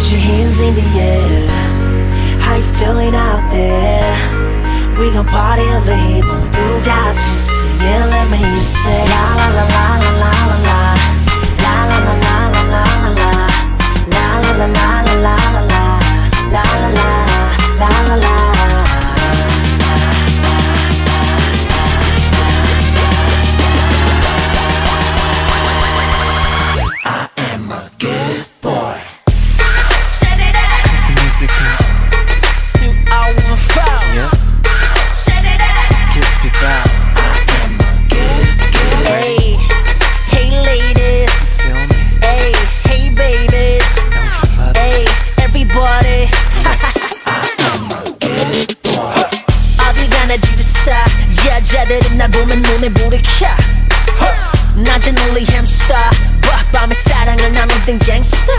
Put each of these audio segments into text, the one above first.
Put your hands in the air. How you feeling out there? We gon' party over here, but you got to see Yeah, let me hear you say La la la la la la la. 가벼운 날 보면 눈에 불이 켜. 낮은 only hamster 밤에 사랑을 나누던 갱스터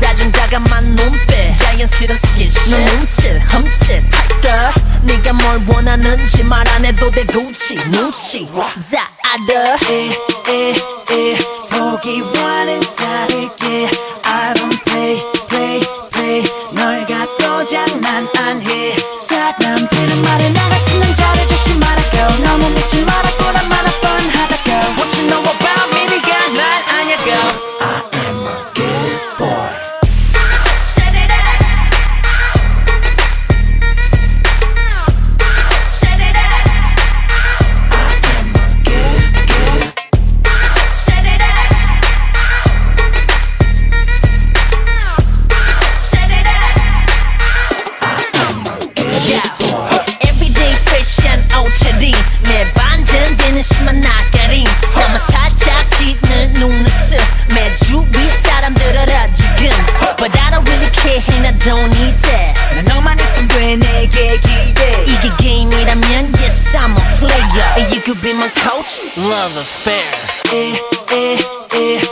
다진 다감한 눈빛. 자연스런 스킨십 넌 움찔 흠칫. 할까 네가 뭘 원하는지 말 안 해도 돼 굳이 눈치. 다 알아 에에에 보기와는 다르게 I don't play play play. 널 갖고 장난 안해. 사람들은 말해 on the fair. Eh, eh, eh.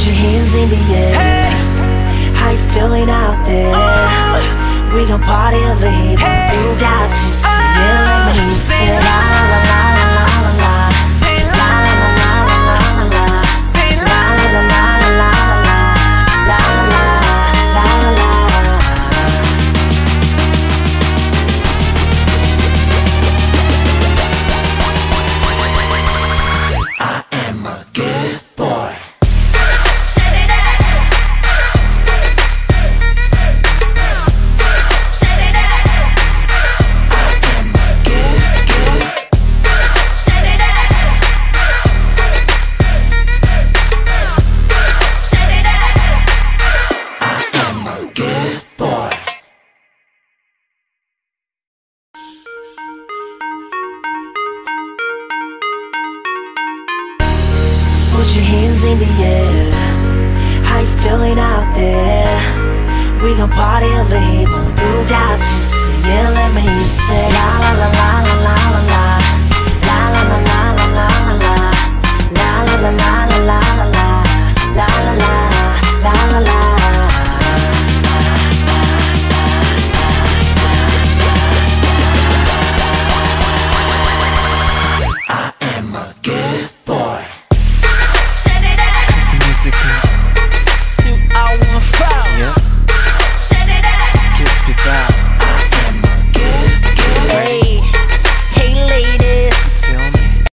Put your hands in the air. Hey. How you feeling out there? Oh. We gon' party over here. Hey. You got to see oh. it. Let me oh, see it. Put your hands in the air How you feeling out there? We gon' party over here